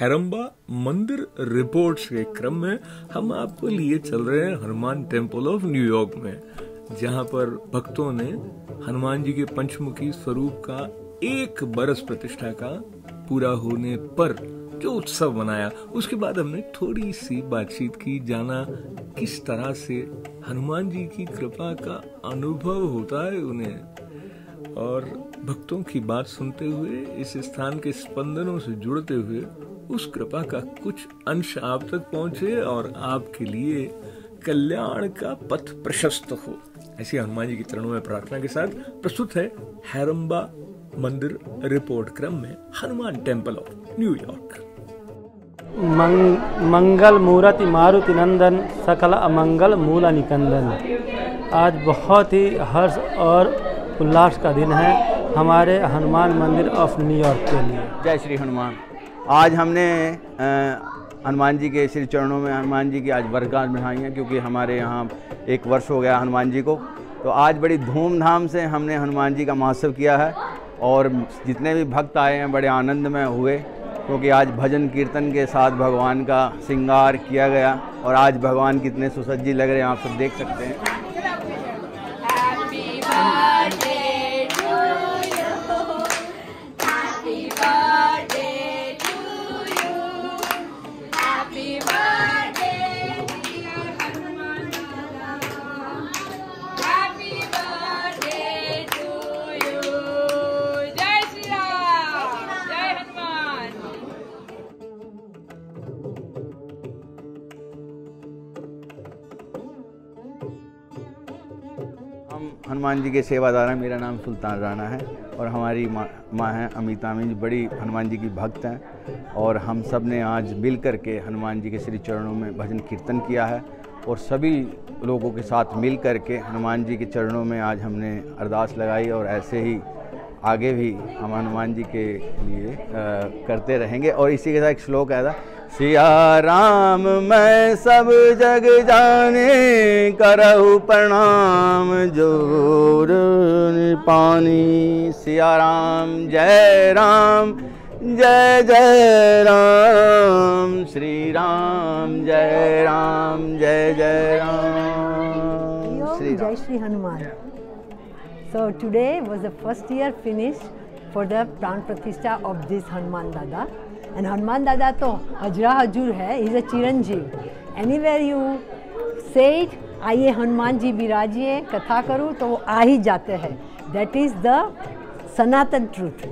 हैरम्बा मंदिर रिपोर्ट्स के क्रम में हम आपको लिए चल रहे हैं हनुमान टेंपल ऑफ़ न्यूयॉर्क में, जहाँ पर भक्तों ने हनुमान जी के पंचमुखी स्वरूप का एक बरस प्रतिष्ठा का पूरा होने पर जो उत्सव मनाया। उसके बाद हमने थोड़ी सी बातचीत की, जाना किस तरह से हनुमान जी की कृपा का अनुभव होता है उन्हें। और भक्तों की बात सुनते हुए इस स्थान के स्पंदनों से जुड़ते हुए उस कृपा का कुछ अंश आप तक पहुँचे और आपके लिए कल्याण का पथ प्रशस्त हो। ऐसी हनुमान जी की चरणों में प्रार्थना के साथ प्रस्तुत है हैरम्बा मंदिर रिपोर्ट क्रम में हनुमान टेंपल ऑफ़ न्यूयॉर्क मंग, मंगल मूर्ति मारुति नंदन सकल अमंगल मूल निकंदन आज बहुत ही हर्ष और उल्लास का दिन है हमारे हनुमान मंदिर ऑफ़ न्यूयॉर्क के लिए। जय श्री हनुमान। आज हमने हनुमान जी के श्री चरणों में हनुमान जी की आज वर्षगांठ बढ़ाई है क्योंकि हमारे यहाँ एक वर्ष हो गया हनुमान जी को। तो आज बड़ी धूमधाम से हमने हनुमान जी का महोत्सव किया है और जितने भी भक्त आए हैं बड़े आनंद में हुए क्योंकि आज भजन कीर्तन के साथ भगवान का श्रृंगार किया गया और आज भगवान कितने सुसज्जी लग रहे हैं आप सब देख सकते हैं। हनुमान जी के सेवादार हैं। मेरा नाम सुल्तान राणा है और हमारी माँ माँ हैं अमिता जी। बड़ी हनुमान जी की भक्त हैं और हम सबने आज मिल कर के हनुमान जी के श्री चरणों में भजन कीर्तन किया है और सभी लोगों के साथ मिल कर के हनुमान जी के चरणों में आज हमने अरदास लगाई और ऐसे ही आगे भी हम हनुमान जी के लिए आ, करते रहेंगे। और इसी के साथ एक श्लोक आया था सिया राम मैं सब जग जाने करहु प्रणाम ज़ोर पानी। सिया राम जय राम जय जय राम। श्री राम जय राम जय जय राम। श्री जय Shri Hanuman. So today was the first year finished for the pran pratishtha of this Hanuman Dada. And Hanuman Dada to Hajra Hajur hai, he is a Chiranjeev. Anywhere you say it, आइए हनुमान जी विराजिए कथा करूँ तो वो आ ही जाते हैं that is the Sanatan truth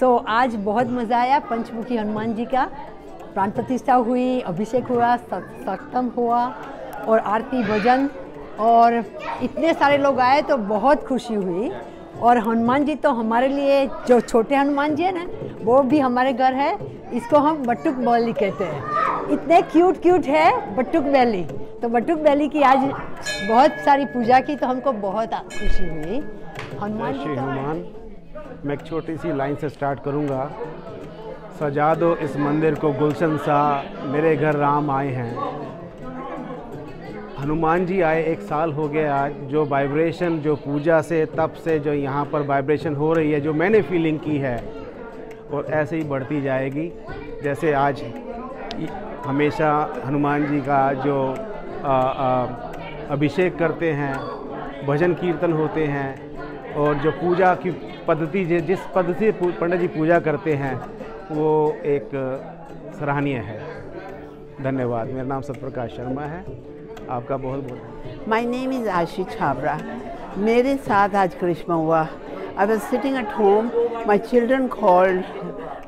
so आज बहुत मज़ा आया पंचमुखी हनुमान जी का प्राण प्रतिष्ठा हुई अभिषेक हुआ सप्तम हुआ और आरती भजन और इतने सारे लोग आए तो बहुत खुशी हुई। और हनुमान जी तो हमारे लिए जो छोटे हनुमान जी हैं ना वो भी हमारे घर है। इसको हम बटुक बैली कहते हैं। इतने क्यूट क्यूट है बटुक बैली। तो बटुक बैली की आज बहुत सारी पूजा की तो हमको बहुत खुशी हुई। हनुमान जी तो हनुमान। मैं एक छोटी सी लाइन से स्टार्ट करूँगा। सजा दो इस मंदिर को गुलशन सा मेरे घर राम आए हैं। हनुमान जी आए, एक साल हो गया आज जो वाइब्रेशन जो पूजा से, तप से, जो यहाँ पर वाइब्रेशन हो रही है, जो मैंने फीलिंग की है, और ऐसे ही बढ़ती जाएगी। जैसे आज हमेशा हनुमान जी का जो अभिषेक करते हैं, भजन कीर्तन होते हैं, और जो पूजा की पद्धति जिस पद्धति से पंडित जी पूजा करते हैं, वो एक सराहनीय है। धन्यवाद। मेरा नाम सत्यप्रकाश शर्मा है। आपका बहुत बहुत माई नेम इज़ आशी छाबरा मेरे साथ आज करिश्मा हुआ। I was sitting at home my children called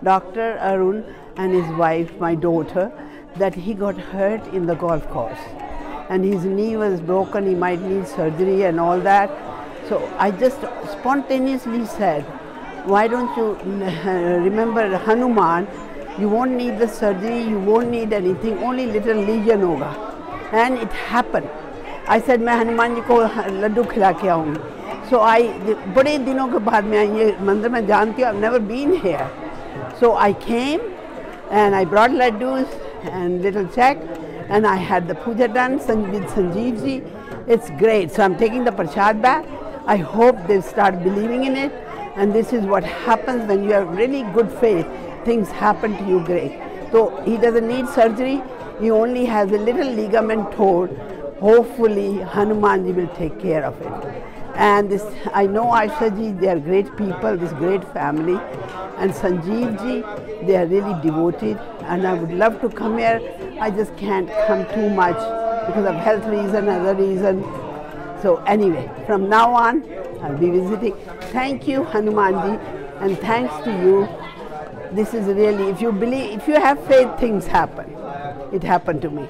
doctor Arun and is wife my daughter that he got hurt in the golf course and his knee was broken he my need surgery and all that so I just spontaneously said why don't you remember Hanuman you want need the surgery you won't need anything only little lesion होगा. And it happen I said मैं हनुमान जी को लड्डू खिला के आऊँगी सो आई बड़े दिनों के बाद मैं ये मंदिर में जानती हूँ never been here so I came and I brought laddoos and little check and I had the puja done with Sanjeev ji. It's great. So I'm taking the prasad back. I hope they start believing in it. And this is what happens when you have really good faith. Things happen to you great. So he doesn't need surgery. He only has a little ligament torn. Hopefully Hanumanji will take care of it. And this, I know Aisha ji, they are great people, this great family. And Sanjeev ji, they are really devoted. And I would love to come here. I just can't come too much because of health reason, other reason. So anyway, from now on, I'll be visiting. Thank you, Hanumanji, and thanks to you. This is really, if you believe, if you have faith, things happen it happened to me.